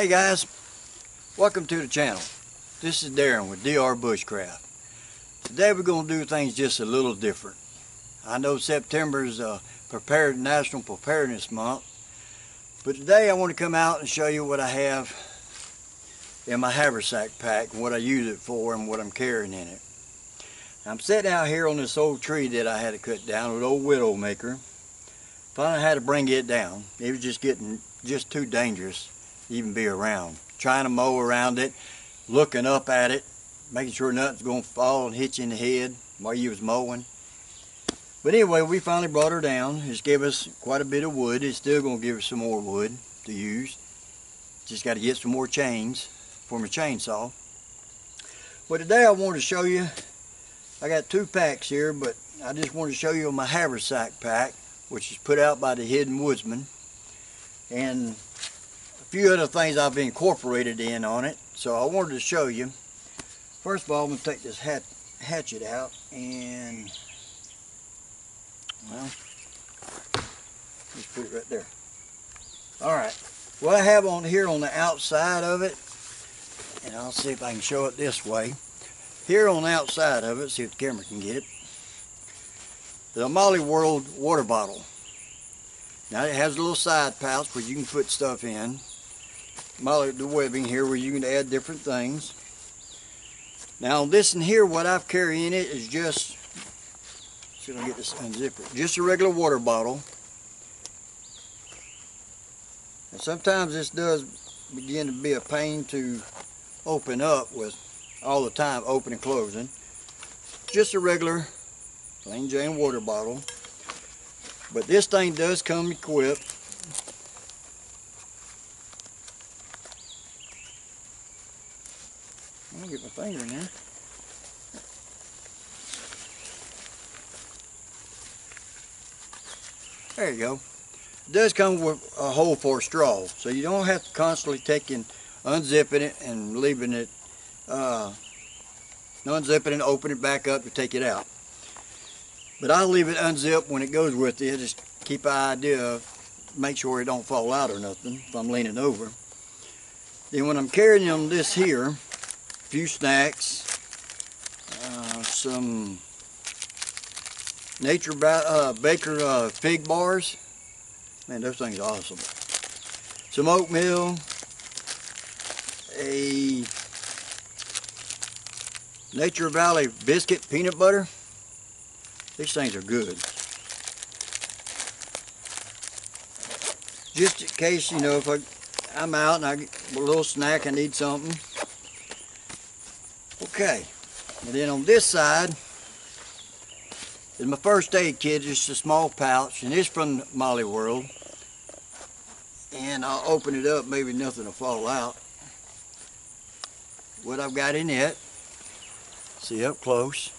Hey guys, welcome to the channel. This is Darren with DR Bushcraft. Today we're going to do things just a little different. I know September is uh, prepared National Preparedness Month, but today I want to come out and show you what I have in my haversack pack what I use it for and what I'm carrying in it. I'm sitting out here on this old tree that I had to cut down with old widow maker. Finally had to bring it down. It was just getting just too dangerous even be around. Trying to mow around it, looking up at it, making sure nothing's going to fall and hit you in the head while you was mowing. But anyway, we finally brought her down. It's gave us quite a bit of wood. It's still going to give us some more wood to use. Just got to get some more chains for my chainsaw. But today I wanted to show you, I got two packs here, but I just wanted to show you my haversack pack, which is put out by the Hidden Woodsman. And few other things I've incorporated in on it. So I wanted to show you. First of all, I'm going to take this hat, hatchet out and, well, just put it right there. All right, what I have on here on the outside of it and I'll see if I can show it this way. Here on the outside of it, see if the camera can get it, the Molle World water bottle. Now it has a little side pouch where you can put stuff in. MOLLE, the webbing here where you can add different things. Now this in here, what I've carried in it is just, if I get this unzipper, just a regular water bottle. And sometimes this does begin to be a pain to open up with all the time open and closing. Just a regular plain Jane water bottle. But this thing does come equipped. There. You go. It does come with a hole for a straw, so you don't have to constantly take in unzipping it and leaving it, uh, unzipping and open it back up to take it out. But I'll leave it unzipped when it goes with it, just keep an idea of, make sure it don't fall out or nothing if I'm leaning over. Then when I'm carrying on this here, few snacks, uh, some Nature uh, Baker uh, fig bars, man those things are awesome. Some oatmeal, a Nature Valley biscuit peanut butter. These things are good. Just in case, you know, if I, I'm out and I get a little snack, I need something. Okay, and then on this side is my first aid kit, just a small pouch, and it's from Molle World. And I'll open it up, maybe nothing will fall out what I've got in it. See up close.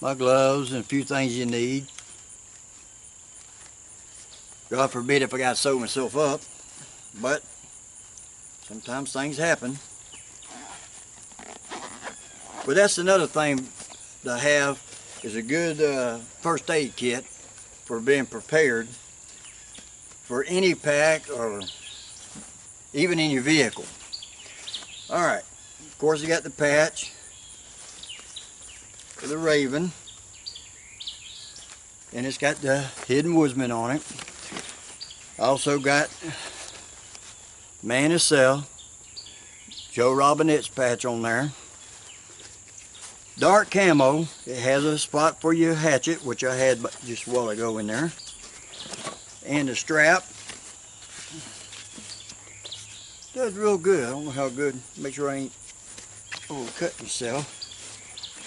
My gloves and a few things you need. God forbid if I got to sew myself up. But sometimes things happen. But that's another thing to have is a good uh, first aid kit for being prepared for any pack or even in your vehicle. All right. Of course, you got the patch for the Raven. And it's got the Hidden Woodsman on it. Also got Man of Cell, Joe Robinette's patch on there. Dark camo. It has a spot for your hatchet, which I had just a while ago in there. And the strap. Does real good. I don't know how good. Make sure I ain't overcut yourself.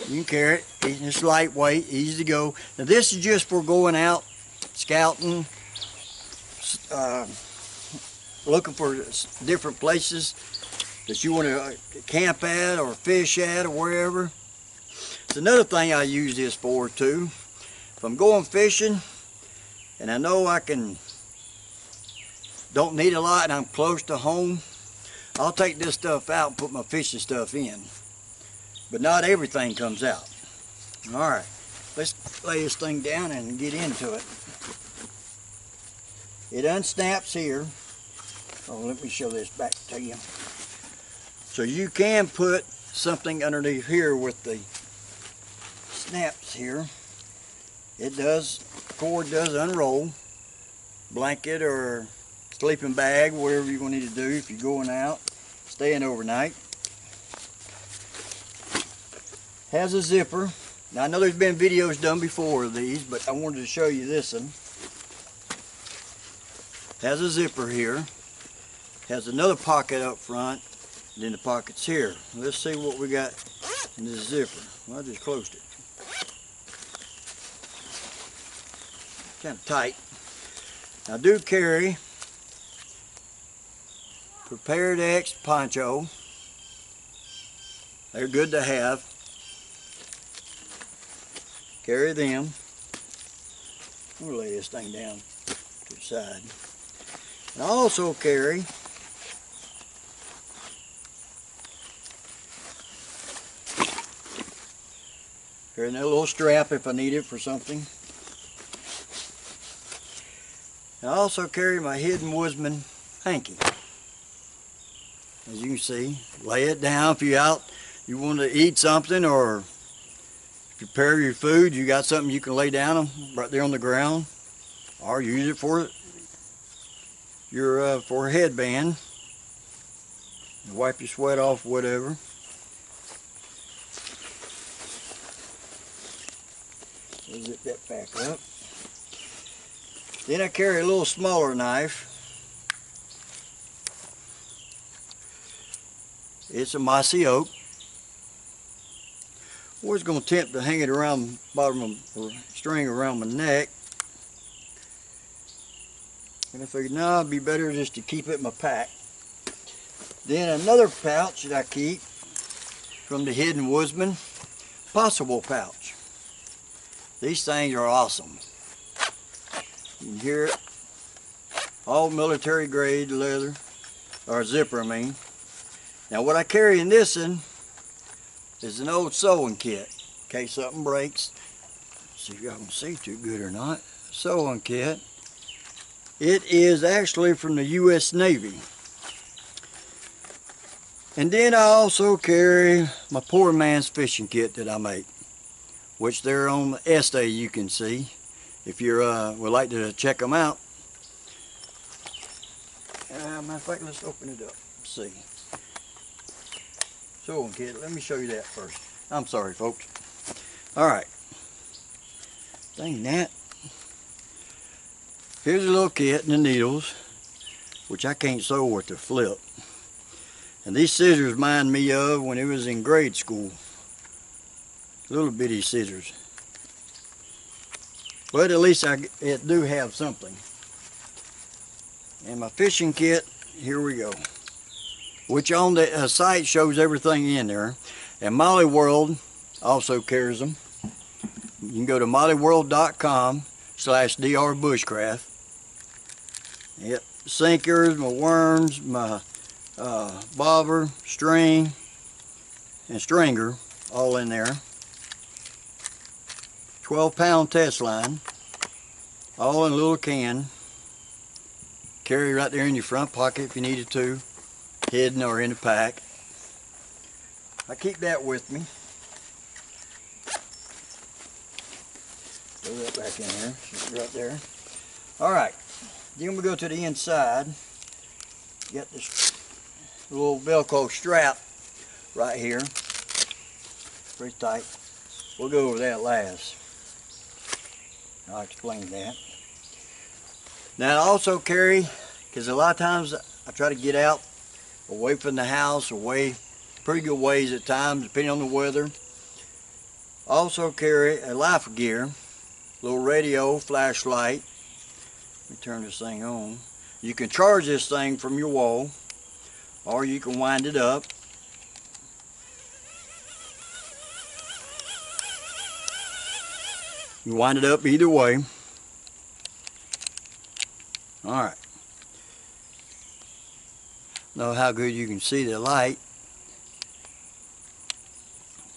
You can carry it. It's lightweight, easy to go. Now this is just for going out scouting, uh, looking for different places that you want to uh, camp at or fish at or wherever. It's another thing I use this for too. If I'm going fishing and I know I can don't need a lot and I'm close to home, I'll take this stuff out and put my fishing stuff in. But not everything comes out. All right, let's lay this thing down and get into it. It unsnaps here Oh, let me show this back to you. So you can put something underneath here with the snaps here. It does, cord does unroll. Blanket or sleeping bag, whatever you're going to need to do if you're going out, staying overnight. Has a zipper. Now I know there's been videos done before of these, but I wanted to show you this one. Has a zipper here. Has another pocket up front. And then the pocket's here. Let's see what we got in this zipper. Well, I just closed it. Kind of tight. I do carry Prepared X poncho. They're good to have. Carry them. We'll lay this thing down to the side. And I also carry Carry a little strap if I need it for something. I also carry my Hidden Woodsman hanky. As you can see, lay it down if you out, you want to eat something or prepare your food, you got something you can lay down right there on the ground or use it for your uh, for a headband. Wipe your sweat off, whatever. zip that back up. Then I carry a little smaller knife. It's a mossy oak. Was going to attempt to hang it around the bottom of or string around my neck. And I figured, no, it'd be better just to keep it in my pack. Then another pouch that I keep from the Hidden Woodsman, possible pouch. These things are awesome. You can hear it. All military grade leather, or zipper I mean. Now what I carry in this one is an old sewing kit in case something breaks. See if y'all can see too good or not. Sewing kit. It is actually from the U.S. Navy. And then I also carry my poor man's fishing kit that I make which they're on the Etsy you can see if you uh, would like to check them out. Uh, matter of fact, let's open it up. See. So, kid, let me show you that first. I'm sorry, folks. All right. Dang that. Here's a little kit and the needles, which I can't sew with the flip. And these scissors remind me of when it was in grade school little bitty scissors. But at least I it do have something. And my fishing kit, here we go. Which on the uh, site shows everything in there. And Molle World also carries them. You can go to molleworld.com slash drbushcraft. Yep, sinkers, my worms, my uh, bobber, string, and stringer all in there. 12 pound test line, all in a little can. Carry right there in your front pocket if you needed to, hidden or in the pack. I keep that with me. Throw that back in there, right there. All right, then we go to the inside. Get this little Velcro strap right here. Pretty tight. We'll go over that last. I'll explain that. Now also carry, because a lot of times I try to get out away from the house, away pretty good ways at times, depending on the weather. Also carry a life gear, little radio, flashlight. Let me turn this thing on. You can charge this thing from your wall, or you can wind it up You wind it up either way. Alright. Know how good you can see the light.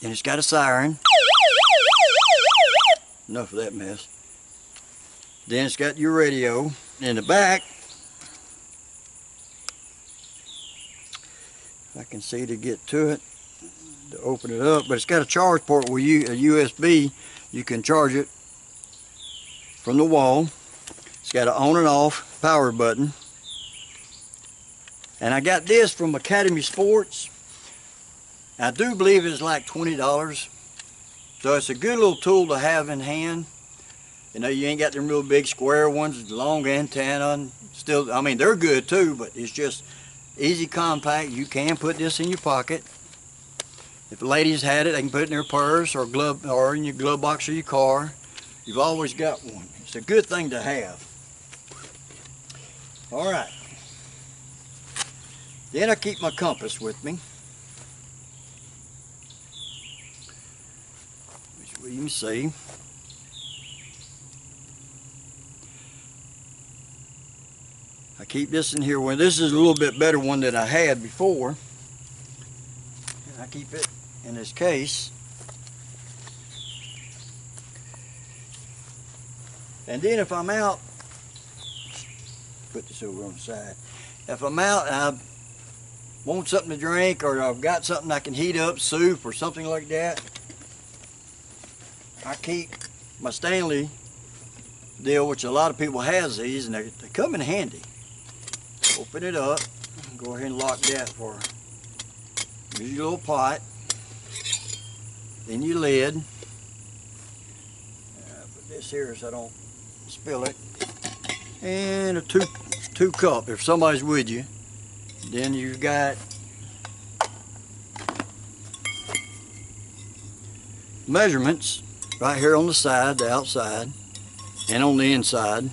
And it's got a siren. Enough of that mess. Then it's got your radio. In the back, I can see to get to it to open it up but it's got a charge port where you a USB you can charge it from the wall. It's got an on and off power button. And I got this from Academy Sports. I do believe it's like $20 so it's a good little tool to have in hand. You know you ain't got them real big square ones long antenna still I mean they're good too but it's just easy compact. You can put this in your pocket. If ladies had it, they can put it in their purse or glove or in your glove box of your car. You've always got one. A good thing to have. All right. Then I keep my compass with me. Which you can see. I keep this in here. Well, this is a little bit better one than I had before. I keep it in this case. And then if I'm out, put this over on the side. If I'm out and I want something to drink or I've got something I can heat up, soup or something like that, I keep my Stanley deal, which a lot of people has these, and they, they come in handy. Open it up, go ahead and lock that for Here's your little pot. Then your lid. Uh, put this here so I don't spill it. And a two two cup if somebody's with you. Then you've got measurements right here on the side, the outside, and on the inside.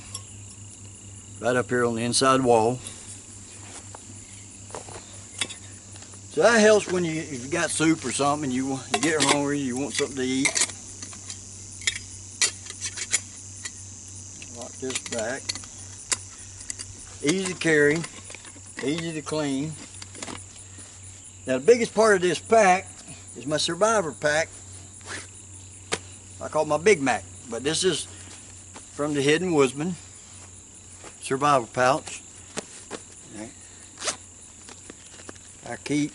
Right up here on the inside wall. So that helps when you if you got soup or something you, you get hungry, you want something to eat. Lock this back. Easy to carry, easy to clean. Now the biggest part of this pack is my Survivor pack. I call it my Big Mac, but this is from the Hidden Woodsman Survival pouch. I keep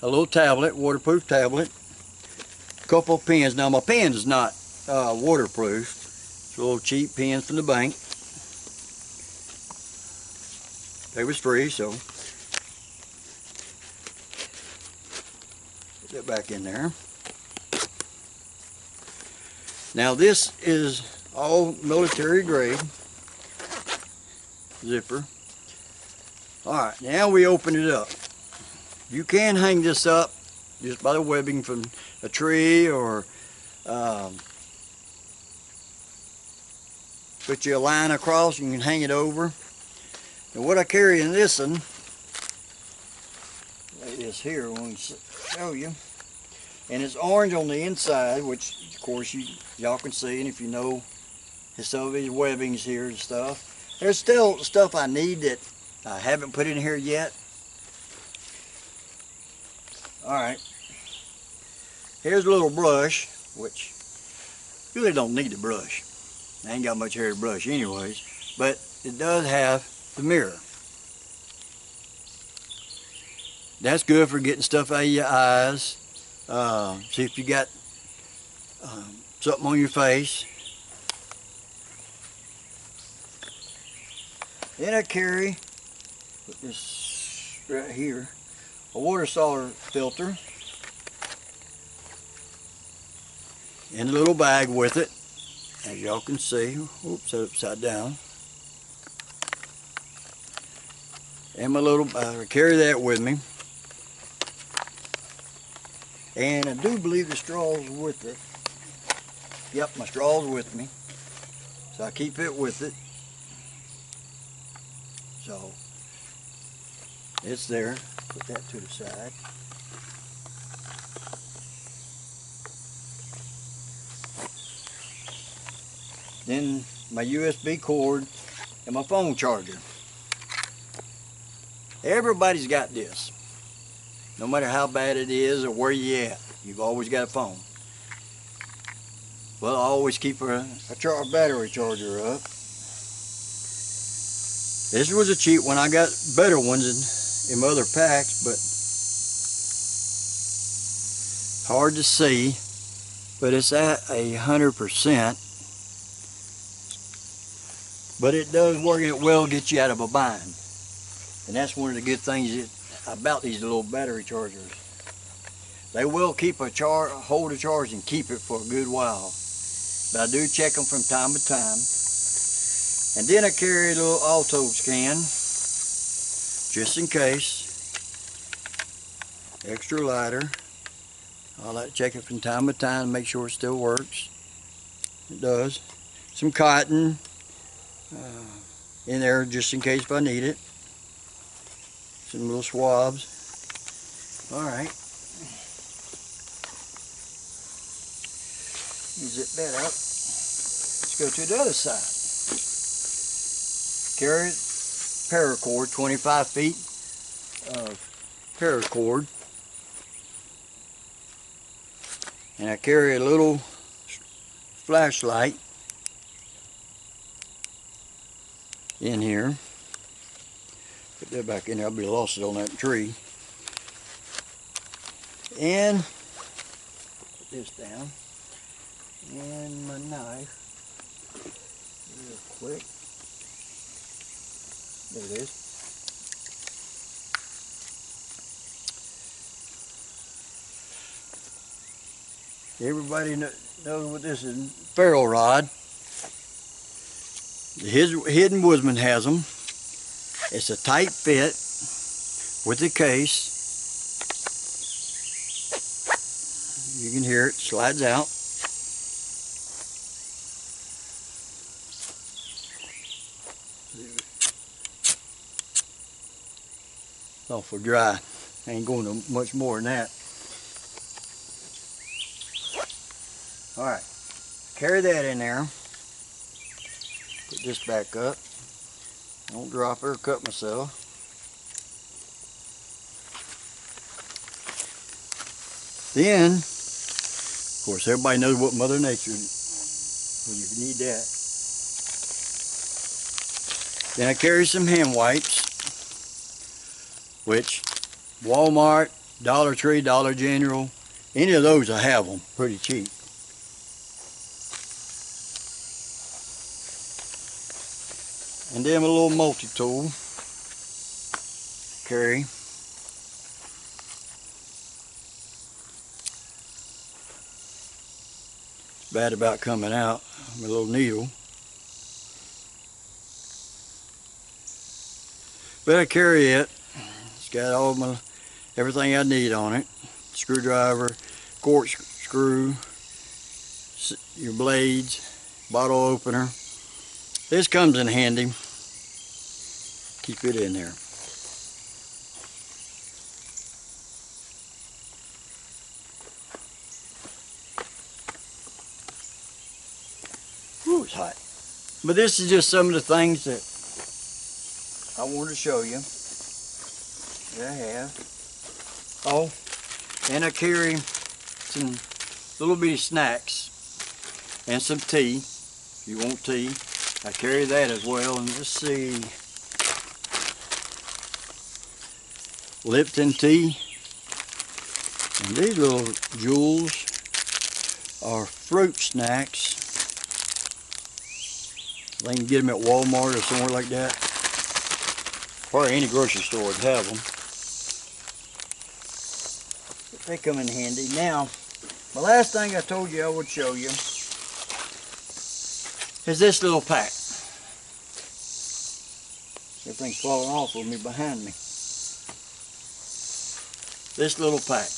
a little tablet, waterproof tablet, couple of pens. Now my pen is not uh, waterproof. It's a little cheap pen from the bank. They was free, so put that back in there. Now this is all military grade zipper. Alright, now we open it up. You can hang this up just by the webbing from a tree or um, put you a line across you can hang it over. And what I carry in this one, is here when show you. And it's orange on the inside, which of course you y'all can see, and if you know some of these webbings here and stuff. There's still stuff I need that I haven't put in here yet. Alright. Here's a little brush, which really don't need a brush. I ain't got much hair to brush anyways, but it does have the mirror. That's good for getting stuff out of your eyes. Uh, see if you got um, something on your face. Then I carry, put this right here, a water softener filter in a little bag with it, as y'all can see. Oops, upside down. And my little, I carry that with me. And I do believe the straw's with it. Yep, my straw's with me. So I keep it with it. So it's there. Put that to the side. Then my USB cord and my phone charger. Everybody's got this. No matter how bad it is or where you at, you've always got a phone. Well, I always keep a, a char battery charger up. This was a cheap one. I got better ones in, in other packs, but hard to see. But it's at a hundred percent. But it does work it will get you out of a bind. And that's one of the good things that, about these little battery chargers. They will keep a char hold a charge and keep it for a good while. But I do check them from time to time. And then I carry a little auto can, just in case. Extra lighter. I like check it from time to time to make sure it still works. It does. Some cotton in there just in case if I need it. Some little swabs. Alright. Zip that up. Let's go to the other side. Carry paracord, 25 feet of paracord. And I carry a little flashlight in here. Put that back in there, I'll be lost it on that tree. And put this down. And my knife. Real quick. There it is. Everybody knows what this is. Ferro rod. His Hidden Woodsman has them. It's a tight fit with the case. You can hear it slides out. awful dry. ain't going to much more than that. Alright, carry that in there. Put this back up. Don't drop or cut myself. Then, of course, everybody knows what Mother Nature, well, you need that. Then I carry some hand wipes which Walmart, Dollar Tree, Dollar General, any of those I have them pretty cheap. And then a little multi-tool carry. bad about coming out, my little needle. But I carry it it's got all my everything I need on it. Screwdriver, quartz screw, your blades, bottle opener. This comes in handy. Keep it in there. Ooh, it's hot. But this is just some of the things that I wanted to show you. I have. Oh, and I carry some little bitty snacks and some tea. If you want tea, I carry that as well. And let's see. Lipton tea. And these little jewels are fruit snacks. They can get them at Walmart or somewhere like that. Probably any grocery store would have them. They come in handy. Now, the last thing I told you I would show you is this little pack. Everything's falling off of me behind me. This little pack.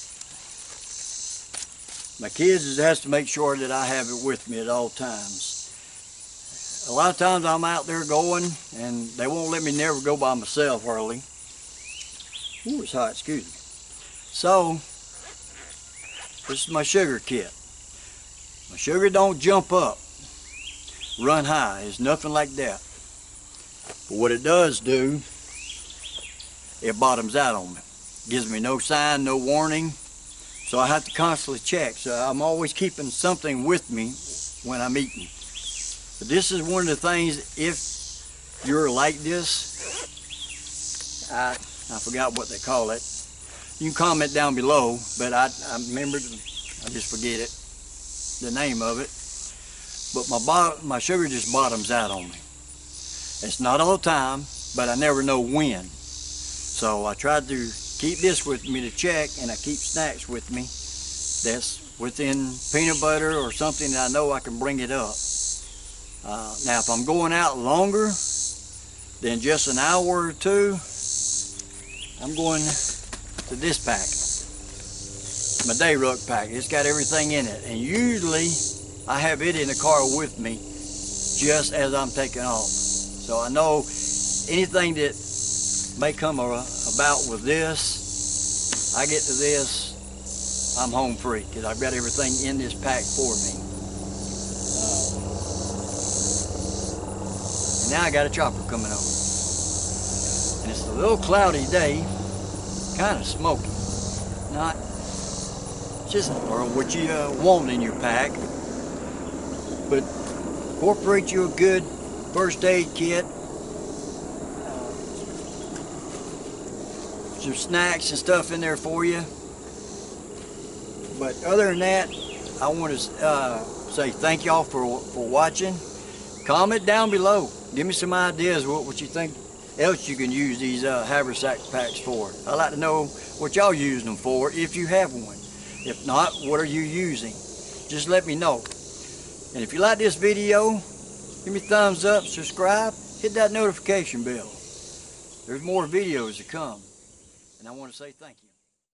My kids has to make sure that I have it with me at all times. A lot of times I'm out there going and they won't let me never go by myself hardly. Ooh, it's hot, excuse me. So, this is my sugar kit. My sugar don't jump up, run high. It's nothing like that. But what it does do, it bottoms out on me. Gives me no sign, no warning. So I have to constantly check. So I'm always keeping something with me when I'm eating. But this is one of the things, if you're like this, I, I forgot what they call it. You can comment down below, but I, I remembered, I just forget it, the name of it. But my bot, my sugar just bottoms out on me. It's not all the time, but I never know when. So I tried to keep this with me to check, and I keep snacks with me. That's within peanut butter or something that I know I can bring it up. Uh, now, if I'm going out longer than just an hour or two, I'm going to this pack, my day ruck pack. It's got everything in it, and usually I have it in the car with me just as I'm taking off. So I know anything that may come about with this, I get to this, I'm home free because I've got everything in this pack for me. And now I got a chopper coming over. And it's a little cloudy day, kind of smoky. Not just or what you uh, want in your pack, but incorporate you a good first aid kit, some snacks and stuff in there for you. But other than that, I want to uh, say thank y'all for for watching. Comment down below. Give me some ideas what, what you think else you can use these uh, haversack packs for. I'd like to know what y'all use them for if you have one. If not, what are you using? Just let me know. And if you like this video, give me a thumbs up, subscribe, hit that notification bell. There's more videos to come. And I want to say thank you.